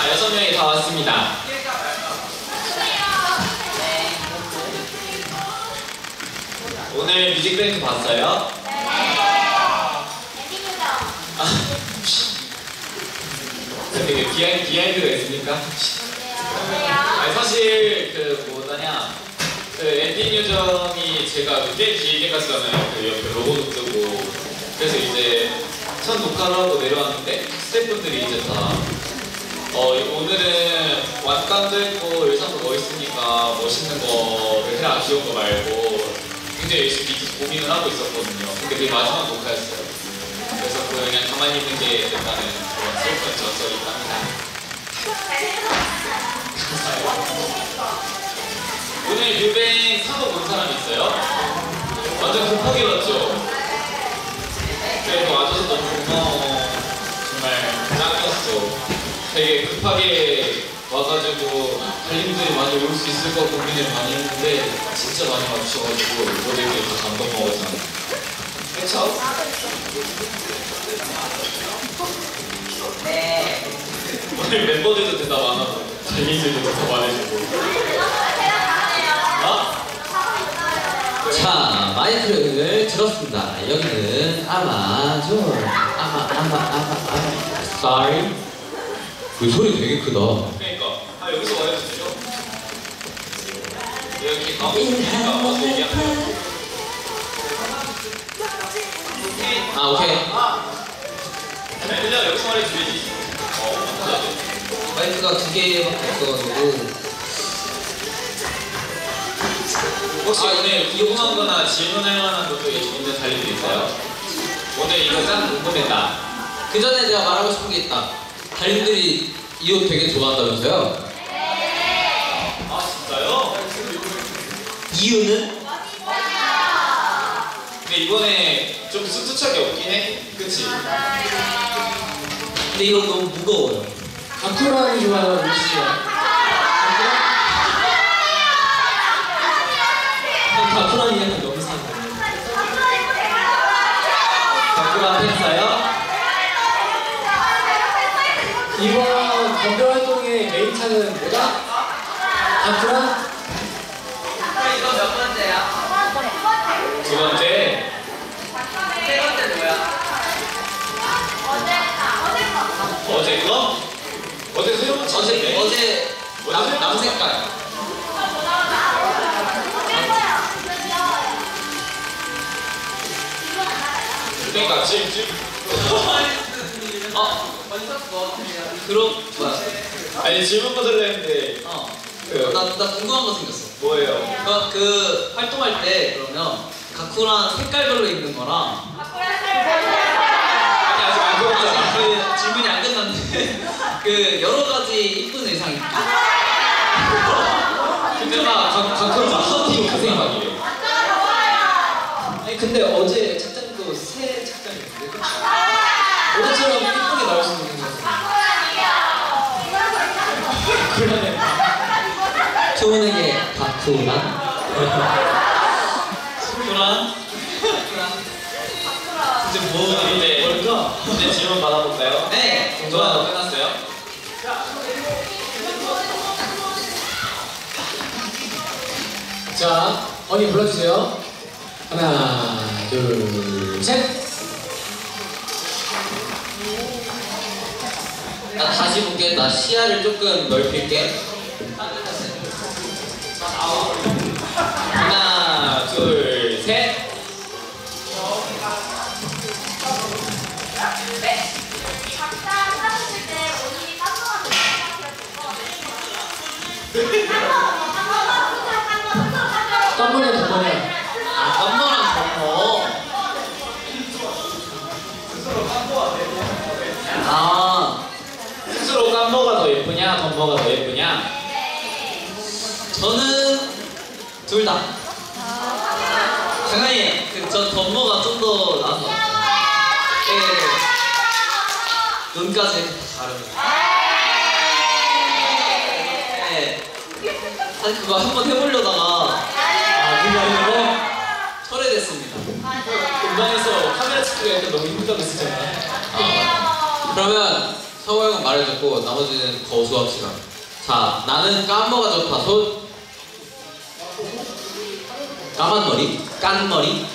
자, 여섯 명이 다 왔습니다. 오늘 뮤직뱅크 봤어요? 되게 behind, behind가 있습니까? 아니, 사실 그 뭐다냐 그 엔딩 요정이 제가 꽤 길게 갔잖아요. 그 옆에 로고도 뜨고 그래서 이제 첫 녹화를 하고 내려왔는데 스태프분들이 이제 다 어, 오늘은 완감도 했고 의상도 멋있으니까 멋있는 거를 해라 귀여운 거 말고 굉장히 열심히 고민을 하고 있었거든요. 근데 그게 마지막 녹화였어요. 그래서 그냥 가만히 있는 게 됐다는 그런 슬픈 전설이 있답니다. 오늘 뮤뱅 사고 본 사람 있어요? 완전 급하게 왔죠? 급하게 와가지고 달님들이 많이 올 수 있을 거 고민을 많이 했는데 진짜 많이 와주셔가지고 이거들이 다 감동 먹었잖아. 그쵸? 네. 오늘 멤버들도 대답 안 하고 달님들도 대답 안 해주고. 어? 자, 마이크를 들었습니다. 여기는 아마존. 아마, 아마, 아마, 아마. Sorry. 그 소리 되게 크다. 그러니까 아 여기서 말해도 되죠? 이렇게 가고 있으니까 와서 얘기하면 아, 오케이. 아니 그냥 여기서 말해줘야지 어 마이크가 두 개밖에 없어가지고. 혹시 오늘 궁금한 거나 질문할 만한 것도 있는 달리도 있어요? 오늘 이거 짱 궁금했다 그 전에 제가 말하고 싶은 게 있다. 달님들이 이 옷 되게 좋아한다면서요? 아 진짜요? 이유는? 근데 이번에 좀 쑥쑥하게 없긴 해 그치? 근데 이거 너무 무거워요. 가쿠라이 좋아요, 루시요. 가쿠라이 약간 너무 사는데. 가꾸라 팬사요? 이번 건별 활동의 메인 차는 뭐다? 가쿠라? 이거 몇 번째야? 두 번째 세 번째 뭐야? 어제 거? 어제 새로운 어제, 차인데? 어제 남, 남 색깔. 그러니까 지금 지금 그럼, 뭐야. 아니 질문 받으려 했는데 어. 그 나, 나 궁금한 거 생겼어. 뭐예요? 그, 그 활동할 때 그러면 가쿠랑 색깔별로 입는 거랑 아니 아직 안 아직 들었잖아 그 질문이 안 끝났는데 그 여러 가지 이쁜 의상 입고 그때가 가끔은 하도 그 생각이에요 아니 근데 어제 착장도 새 착장이었는데 그쵸? 어제처럼 이쁘게 나올 수 있는 것 같아요. 초은에게 가쿠랑 그런 이제 뭐 이제 뭘까? 이제 질문 받아볼까요? 네 동전도 끝났어요? 자, 언니 불러주세요. 하나, 둘, 셋. 나 다시 볼게. 나 시야를 조금 넓힐게 덤버가 더 예쁘냐 저는 둘 다. 당연히 그저 덤머가 좀 더 나은 것 같아요. 예, 눈까지 이렇게 다 다릅니다. 네. 사실 그거 한번 해보려다가 아, 그거 이거 철회됐습니다. 금방에서 카메라 찍기가 약간 너무 힘들다고 했었잖아. 아, 그러면 서호 형은 말해줬고 나머지는 거수합시다. 자, 나는 깐머가 좋다. 손. 까만 머리, 깐 머리.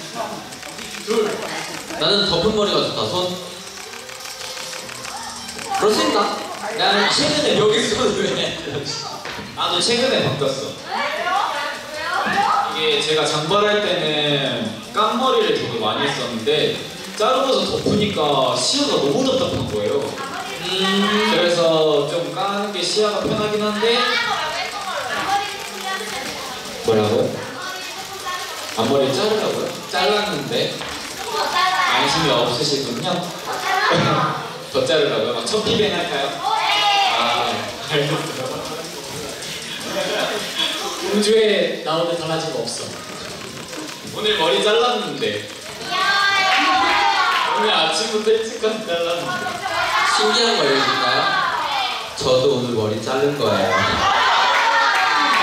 둘. 나는 덮은 머리가 좋다. 손. 그렇습니다. 나는 최근에 여기 손 왜? 나도 최근에 바꿨어. 이게 제가 장발할 때는 깐머리를 되게 많이 했었는데 자르고서 덮으니까 시야가 너무 답답한 거예요. 음. 그래서 좀 까는 게 시야가 편하긴 한데 뭐라고요? 앞머리 자르라고요? 잘랐는데 관심이 없으시군요. 더 자르라고요? 막 첫피뱅 할까요? 아, 알겠어요. 공주에 나오면 달라진 거 없어. 오늘 머리 잘랐는데 오늘 아침부터 일찍까지 잘랐는데 신기한 거 알려줄까요? 저도 오늘 머리 자른 거예요.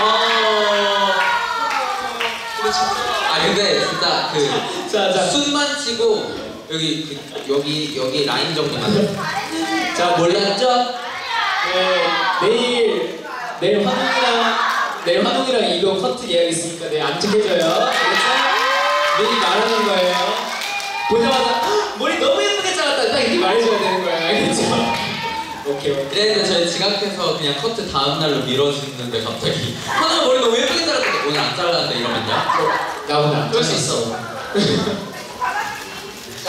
어. 아 근데 진짜 그 자, 자. 숨만 치고 여기 그, 여기 여기 라인 정도만. 자, 몰랐죠? 네, 내일, 내일 환웅이랑, 내일 환웅이랑 이거 커트 예약 있으니까 내일 안 찍혀줘요. 알겠죠? 미리 말하는 거예요. 보자마자, "헉, 머리 너무 예쁘게 잘랐다. 딱 이렇게 말해줘야? 오케이, 오케이. 이랬는데 저희 지각해서 그냥 커트 다음 날로 미뤄지는데 갑자기 하나 머리 너무 예쁘게 잘랐는데 오늘 안 잘랐는데 이러면요? 나 오늘 안 그럴 수. 있어.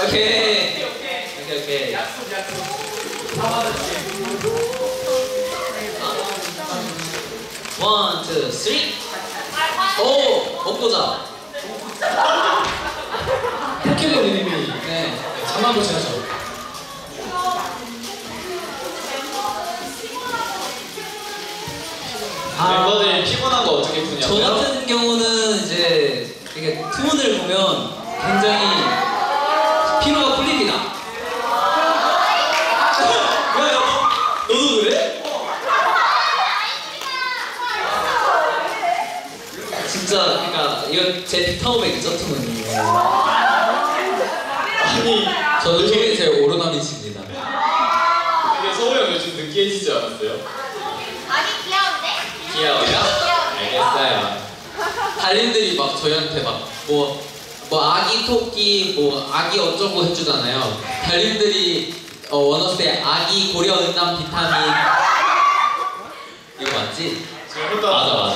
오케이. 오케이 오케이. 약속 약속. 다. one, two, three. 오, 먹보자. 포켓몬님이 네. 잠만 보셔야 죠. 멤버들이 피곤한 거 어떻게 저 푸냐고요? 같은 경우는 이제 이게 투문을 보면 굉장히 피로가 풀립니다. 야, 너, 너도 그래? 진짜 그러니까 이건 제 비타오백이죠 투문이. 아니 저도 힘이 제 오르나미십니다. 근데 서호 형 요즘 느끼해지지 않았어요? 귀여워 요? 알겠어요 달님들이 막 저희한테 막 뭐 뭐 아기 토끼 뭐 아기 어쩌고 해주잖아요. 달님들이 어, 원어스의 아기 고려 은남 비타민 이거 맞지? 맞아 맞아.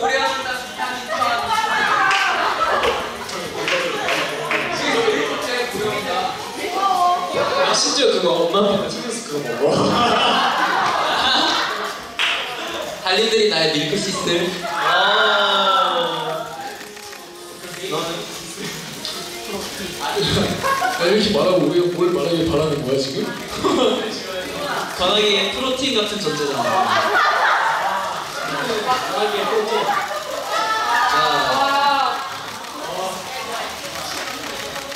우리 한다 비타민 진짜 구경이다. 아, 심지어 그거 엄마 아빠가 챙겨서 그거 먹어. 달님들이 나의 밀크 시슬. 아 아, 이렇게 말하고 우리가 뭘 말하길 바라는 거야, 지금? 전화기에 프로틴 같은 존재잖아. 바라기에 또 자,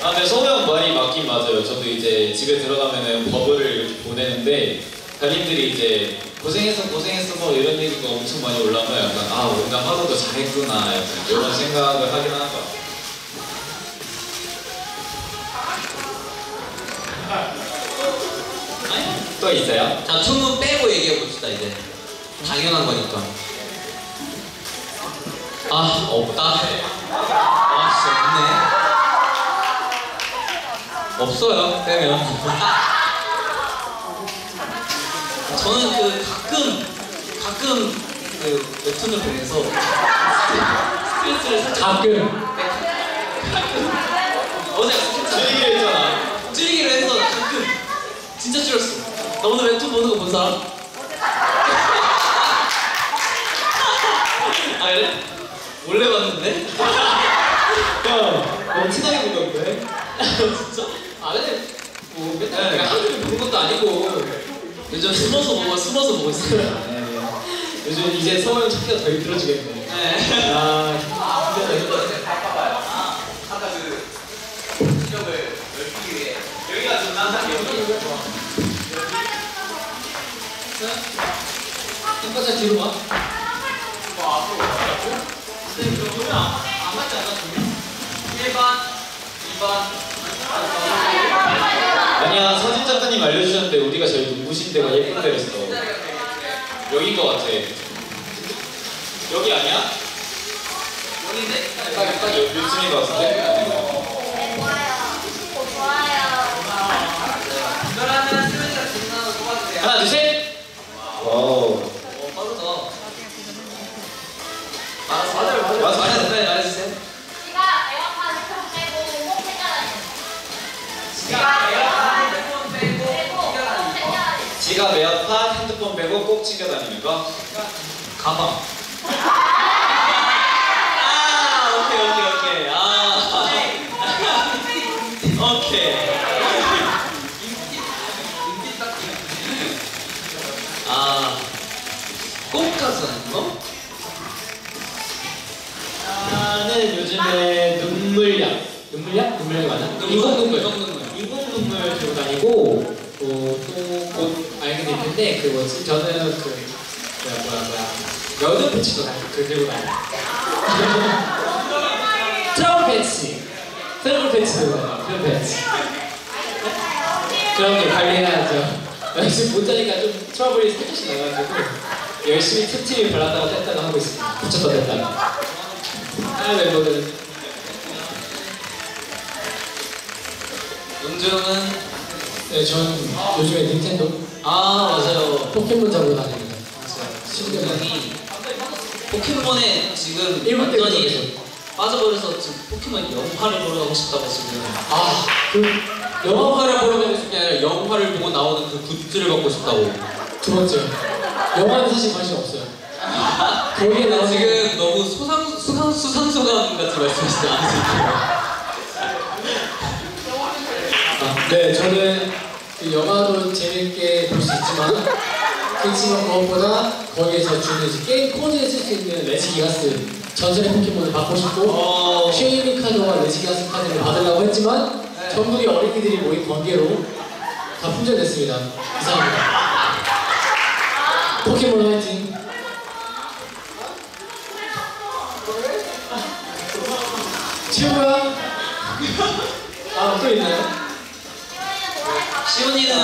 아, 근데 형 말이 맞긴 맞아요. 저도 이제 집에 들어가면은 버블을 이렇게 보내는데 달님들이 이제 고생했어 고생했어 뭐 이런 얘기가 엄청 많이 올라오면 약간 아 뭔가 하루도 잘했구나 약간 이런 생각을 하긴 하는 것 같아요. 또 있어요? 자 춤은 빼고 얘기해 봅시다 이제. 당연한 거니까. 아 없다. 아 진짜 없네. 없어요 빼면. 저는 그 가끔 가끔 그 웹툰을 보면서 스트레스를 살짝 가끔. 어제 스트레스 줄이기로 했잖아. 줄이기로 해서 가끔 진짜 줄였어. 나 오늘 웹툰 보는 거 본 사람? 아 그래? 몰래 봤는데? 야, 너무 티나게 보던데? 진짜? 아 근데 뭐 맨날 그냥 하루 종일 보는 것도 아니고 요즘 숨어서 보고 숨어서 보고 있어요. 네. 요즘 이제 서울 찾기가 더 힘들어지겠네. 네. 아, 그 좋아. 한 발짝 뒤로 와. 뭐 앞으로 가라고? 근데 이거 보면 안 맞지 않아? 1번, 2번, 3번. 아니야 사진 작가님 알려주셨는데 우리가 제일 눈부신 데가 예쁜 데랬어 여긴 것 같아 여기 아니야? 여기인데? 딱, 딱 요즘인 것 같은데? 꼭 챙겨 다니는 거 가방. 됐는데 그 뭐지? 저는 그 뭐야 뭐야 뭐야 여드 패치도 다니고 그 들고 다녀. 트러블 패치, 트러블 패치 들고 다녀. 트러블 패치. 그런 게 관리해야죠. 나 지금 못 자니까 좀 트러블이 살짝씩 나가지고 열심히 틈틈이 발랐다가 뗐다가 하고 있습니다. 붙였다 뗐다가. 아 멤버들은 은주는 네, 전 요즘에 닌텐도 아 맞아요. 포켓몬 잡으러 다닙니다. 신경이 포켓몬에 지금 일본 때부터 완전히. 빠져버려서 지금 포켓몬 영화를 보러 가고 싶다고 지금. 아, 그 영화를 보러 가고 싶은 게 아니라 영화를 보고 나오는 그 굿즈를 갖고 싶다고. 두 번째 영화는 사실 관심 없어요. 거기에 나 나오는 지금 너무 수상 수상 수상소감 같이 말씀하시지 않으세요? 아, 네, 저는 그 영화도 재밌게 볼 수 있지만 그렇지만 무엇보다 거기에서 주는 이제 게임 코드에 쓸 수 있는 레지기가스 전설의 포켓몬을 받고 싶고 어. 쉐이미 카드와 레지기가스 카드를 받으려고 했지만 네. 전국의 어린이들이 모인 관계로 다 품절됐습니다. 이상합니다. 포켓몬 화이팅! 최고야? 아, 또 있나요? 시온이는?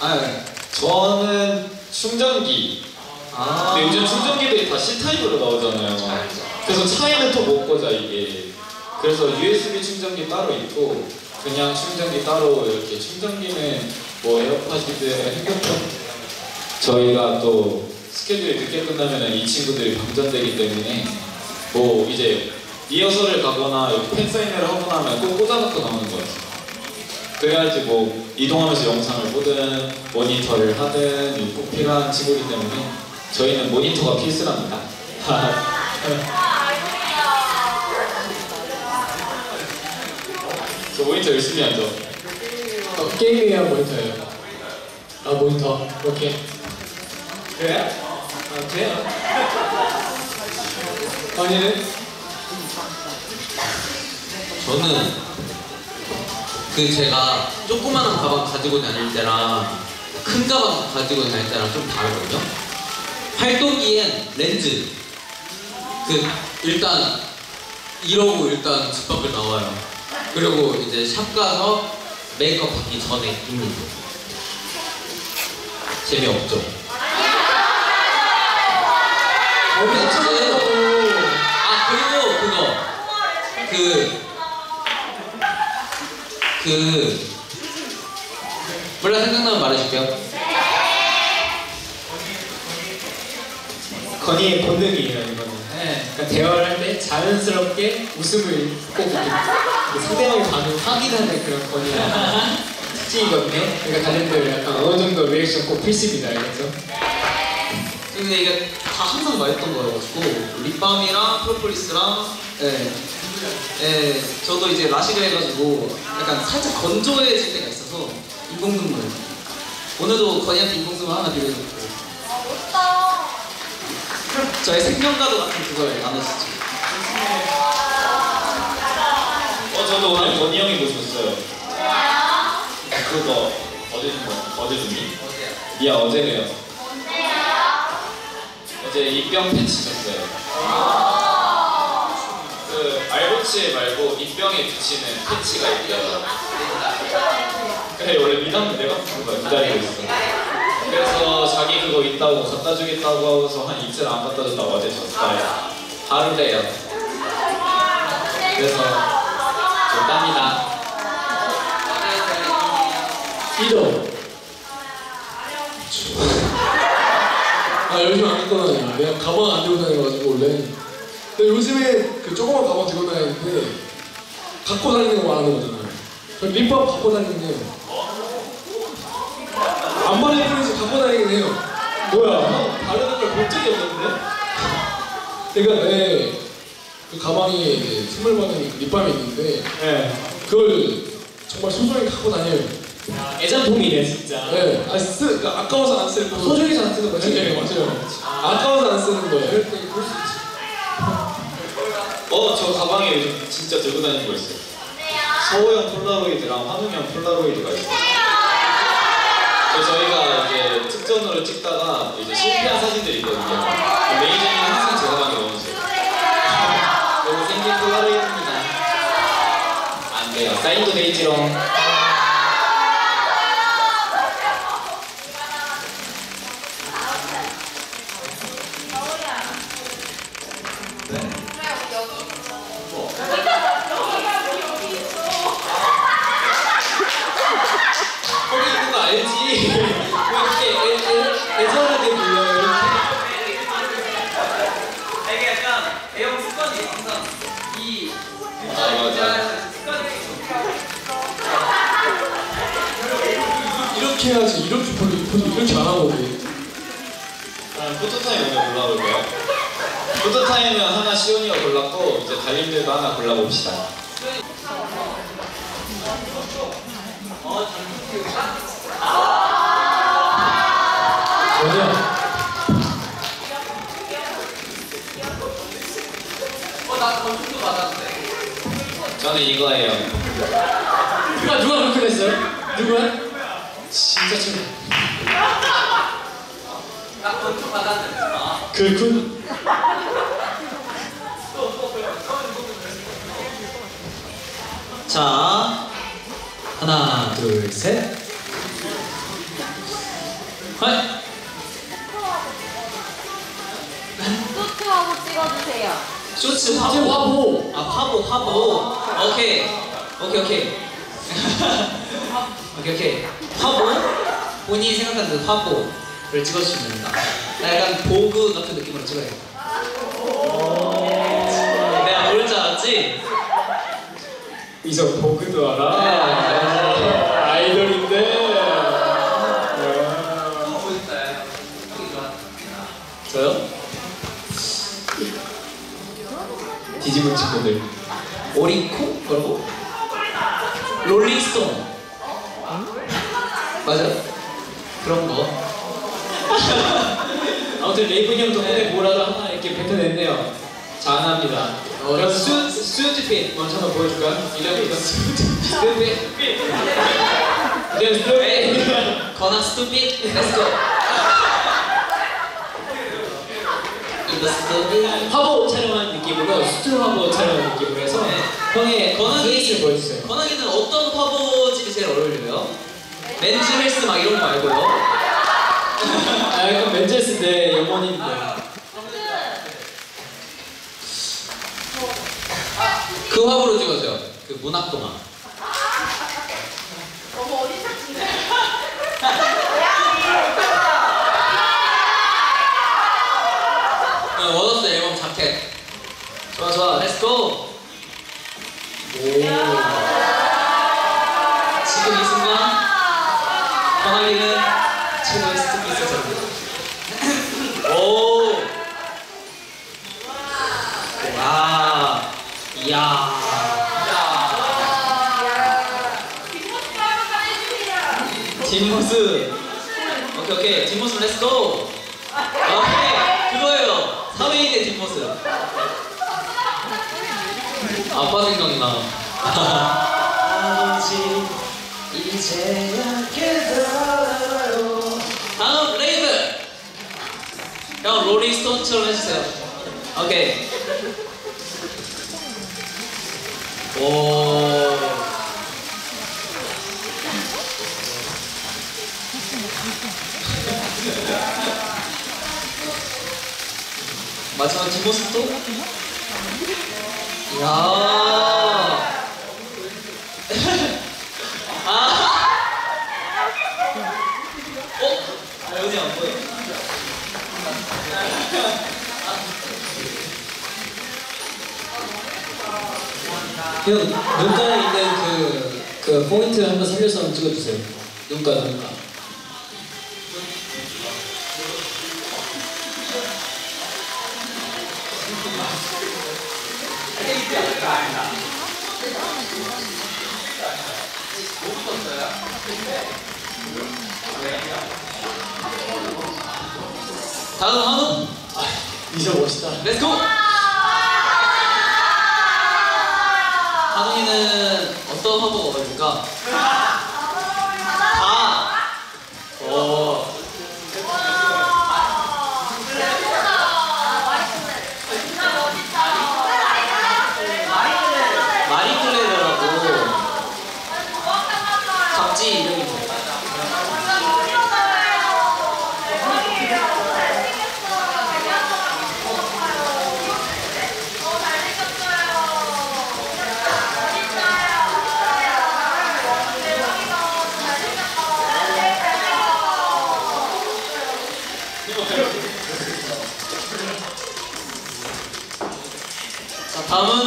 아 저는 충전기. 아. 근데 요즘 충전기들이 다 C타입으로 나오잖아요. 그래서 차이는 또 못 꽂아 이게. 그래서 USB 충전기 따로 있고 그냥 충전기 따로 이렇게 충전기는 뭐 에어팟이든 핸드폰. 저희가 또 스케줄이 늦게 끝나면 이 친구들이 방전되기 때문에 뭐 이제 리허설을 가거나 팬사인회를 하고 나면 꼭 꽂아놓고 나오는 것 같아요 그래야지 뭐 이동하면서 영상을 보든 모니터를 하든 꼭 필요한 친구이기 때문에 저희는 모니터가 필수랍니다 저 모니터 열심히 하죠 어, 게임이야 모니터예요. 아 모니터 이렇게. 그래요? 아 그래요? 아니는 저는 그 제가 조그마한 가방 가지고 다닐 때랑 큰 가방 가지고 다닐 때랑 좀 다르거든요. 활동기엔 렌즈. 그 일단 이러고 일단 집 밖을 나와요. 그리고 이제 샵 가서 메이크업 받기 전에 입는 거. 재미없죠. 아 그리고 그거 그 그, 몰라 생각나면 말해줄게요. 건이의 본능이에요 이거는. 네. 그러니까 대화를 할 때 자연스럽게 웃음을 꼭그 상대방의 반응을 확인하는 그런 건이의 특징이거든요. 그러니까 다른 들 약간 어느 정도 리액션 꼭 필수입니다. 알겠죠? 근데 이게 다 항상 말했던 거여가지고 립밤이랑 프로폴리스랑 예. 예, 저도 이제 라식을 해가지고 약간 살짝 건조해질 때가 있어서 인공눈물. 오늘도 건이한테 인공눈물 하나 빌려줬고 저의 생명과도 같은 그걸 나눠주죠. 어 저도 오늘 건이 형이 모셨어요. 그거 어제 준 거? 어제 준비? 야 어제래요. 어제 입병 패치 쳤어요 셔츠 말고 입병에 붙이는 패치가 있대요. 그래 원래 미담은 내가 거야 기다리고 있어. 그래서 자기 그거 있다고 갖다 주겠다고 하고서 한 이틀 안 갖다 준다고 어제 줬어요. 하루래요. 그래서 줬답니다. 이도 아 요즘 안 입고 다녀요. 내가 가방 안 들고 다녀가지고 원래. 근데 요즘에 그 조그만 가방 들고 다니는데 갖고 다니는 거 말하는 거잖아요. 저 립밤 갖고 다니는데 안반의 프린스 갖고 다니긴 해요. 뭐야 형 바르는 걸 본 적이 없는데? 그러니까 내그 가방에 이제 선물 받은 그 립밤이 있는데 네 그걸 정말 소중히 갖고 다녀요. 애장품이네 진짜 네, 아, 쓰, 그러니까 아까워서 안 쓰는 거. 소중해서 안 쓰는 거지? 네, 맞아요. 아 까워서 안 쓰는 거예요. 어, 저 가방에 요즘 진짜 들고 다니는 거 있어요. 서호형 폴라로이드랑 환웅형 폴라로이드가 있어요. 그 저희가 이제 특전으로 찍다가 이제 실패한 사진들이 있거든요. 그 매니저님은 항상 제 가방에 넣어주세요. 너무 생긴 폴라로이드입니다. 안 돼요. 사인도 돼 있지롱. 이렇게 해야지. 이렇게 보도 이렇게 안 하거든. 그럼 포토타임 오늘 골라볼게요. 포토타임은 하나 시온이가 골랐고 이제 달님들도 하나 골라봅시다. 뭐냐? 어나 건축도 받았는데 저는 이거예요. 누가 누가 그렇게 됐어요? 누구야? 나 받았는데 아 그렇군 자 하나 둘셋. 하이 소트하고 찍어주세요. 쇼츠 화보. 화보. 아 화보 화보. 오케이. 오케이 오케이 오케이 오케이 화보 본인이 생각하는 그 화보를 찍어주시면 됩니다 나 약간 보그 같은 느낌으로 찍어야 돼 내가 모를 줄 알았지? 이성 보그도 알아? 네. 아이돌인데 저요? 뒤집은 친구들 오리코? 뭐라고? 롤링스톤 맞아 그런 거. 아무튼 레이븐 형 덕분에 뭐라도 하나 이렇게 뱉어냈네요. 장합니다. 그럼 수, 수연지핀 먼저 한번 보여줄까요? 이름이 수연지핀 그냥 수연지핀 거나 스투핏 이거 스투핏 화보 촬영하는 느낌으로 스튜디오 화보 촬영하는 느낌으로 해서 형의 보여주세요. 건학이는 어떤 화보집이 제일 어울려요? 맨즈 헬스 막 이런 거 말고요 아 약간 맨체스인데 영원인데 그 화보로 찍어줘요. 그 문학 동화. 야. 뒷모습. 오케이, 오케이. 뒷모습 let's go. 오케이. 그거예요. 사회인의 뒷모습. 아빠 생각나. 아버지, 이제야 깨달아요. 다음, 레이븐. 형, 롤링스톤처럼 해주세요. 오케이. 오. 마지막 뒷모습도 이야 아 어? 아 여기 안 보여 형 눈가에 있는 그, 그 포인트 한번 살려서 한번 찍어주세요. 눈가 눈가. 다음 한우 이제 멋있다. 렛츠고 한우이는 어떤 화보가 어울릴까? 다 오. 잡지 이름이죠. 자 다음은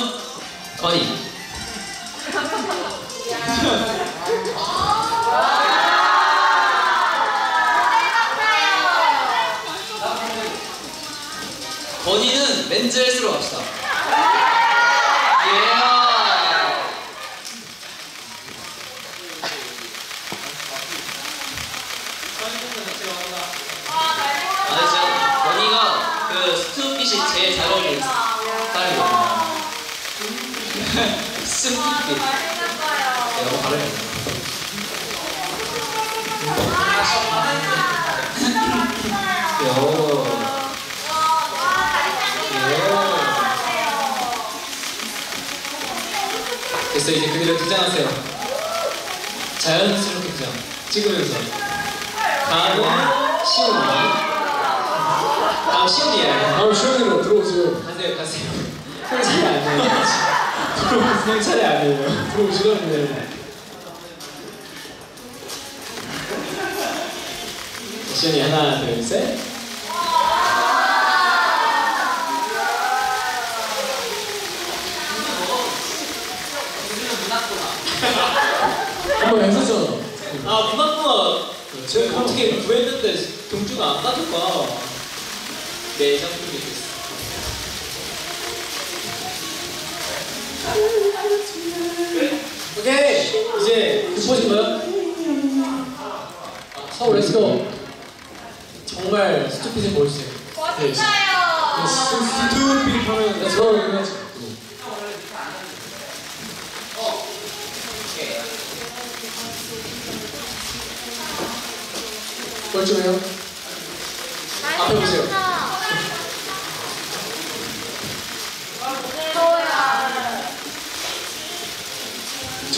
네, 너무 다르네. 요. 됐어 이제 그대로 투장하세요. 자연스럽게 그냥 찍으면서. 다음은 시온이. 다음 시온이에요. 다음 시원이로 들어오세요. 가세요 가세요. 형 차례 아니에요. 형 차례 아니에요. 들어오시라고요. 시온이 하나 둘 셋. 한번 했었잖아. 아 누나가 제가 어떻게 구했는데 동주가 안 가져가. 네 상품이 됐어. 오케이 이제 보신 거요? 서울 렛츠고 정말 스투핏을 보여주세요 스투핏 하면 렛츠고 해야지. 꼴찌네요. 앞에 보세요.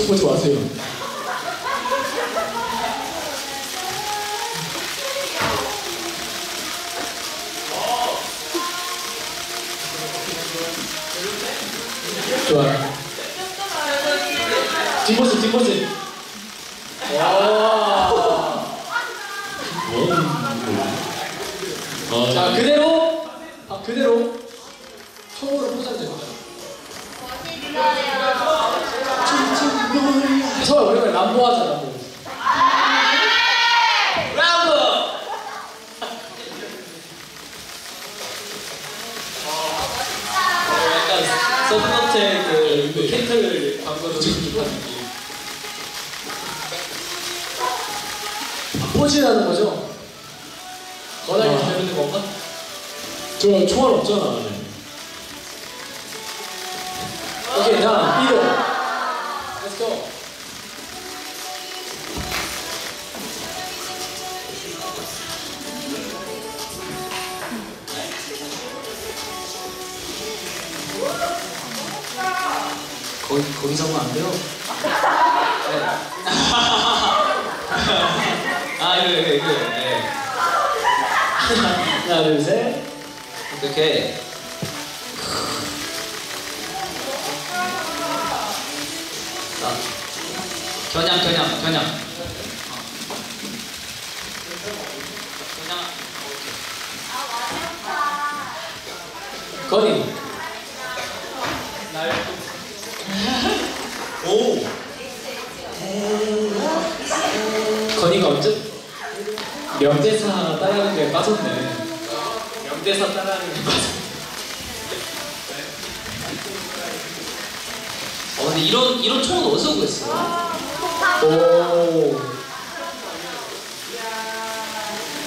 이쪽 보지 마세요. 좋아요 뒷모습 뒷모습 와. 자 그대로 거기 잡으면 안 돼요. 네. 아 이거 이거 이거. 네. 하나, 둘, 셋. 이렇게. 자, 겨냥 겨냥 겨냥. 겨냥. 건이. 오. 건이가 언제 명대사 따라하는 게 빠졌네. 명대사 따라하는 게 빠졌네. 어 근데 이런 이런 총은 어디서 구했어? 오.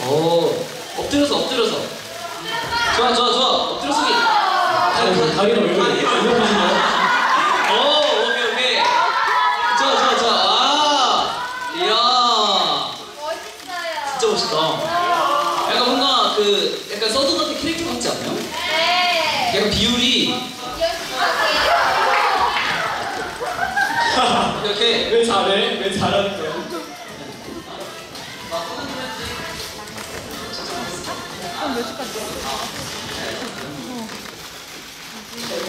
오. 엎드려서 엎드려서. 좋아 좋아 좋아. 엎드려 서기. 다리, 다리가 왜? 이거 보시나요? 오 오케이 오케이. 좋아 좋아 좋아. 아. 이야. 멋있다. 약간 뭔가 그 약간 서든 같은 캐릭터 같지 않나요? 네. 약간 비율이 이렇게 왜 잘해? 왜 잘하는 거야?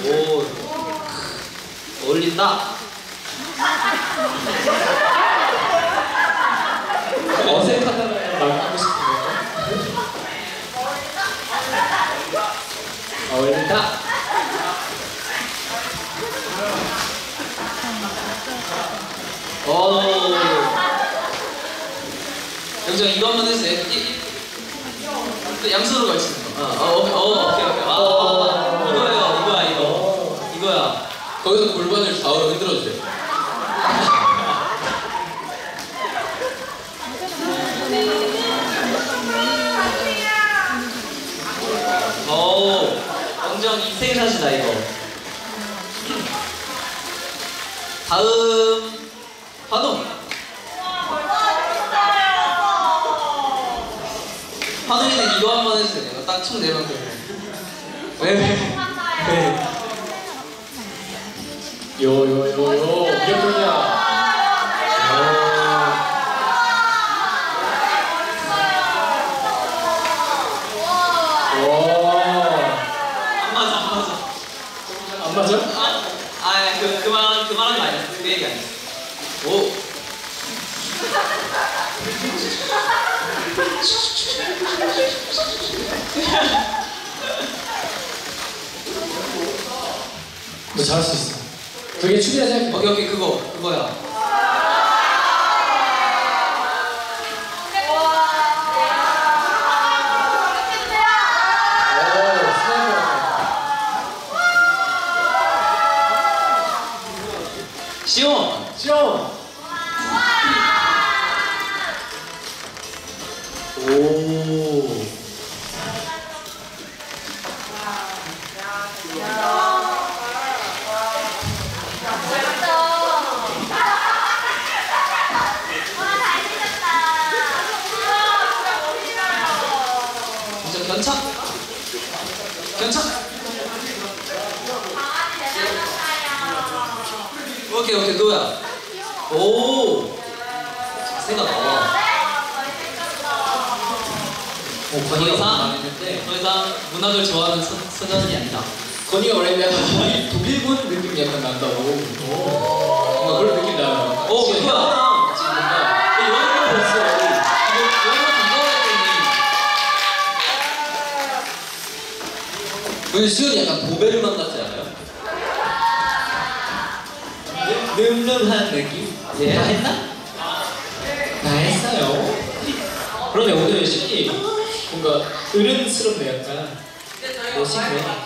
오 어울린다 는 말 하고 싶은데요? 어울린다. 오. 이거 한번 해주세요. 양손으로 걸치는 거. 어, 어, 어, 오케이, 오케이. 아, 아, 아, 이거예요, 이거야, 이거. 이거야. 거기서 골반을 좌우로 흔들어주세요. 인생샷이다 이거. 다음 환웅. 환웅이는 이거 한 번 해주세요. 이거 딱총 내면 돼. 왜 왜? 왜? 요요요요 이겼군요. 와. 안 맞아, 안 맞아. 안 맞아? 아, 아, 그 그만 그만한 거 아니야. 그 얘기 아니야. 오. 너 잘할 수 있어. 그게 춤이라 생각해. 오케이 오케이 그거 그거야. 오케이 오케이 그거야. 오. 자세가 나와. 어, 더 이상 더 이상 문학을 좋아하는 서, 서전이 아니다. 건이가 원래 약간 독일, 독일군 느낌이 약간 난다고. 뭔가 그런 느낌 나요. 오, 그거야. 오늘 시온이 약간 도베르만 같지 않아요? 늠름한 느낌? 예. 다 했나? 다 했어요. 그러네 오늘 시이 뭔가 어른스럽네 약간. 멋있네. 네.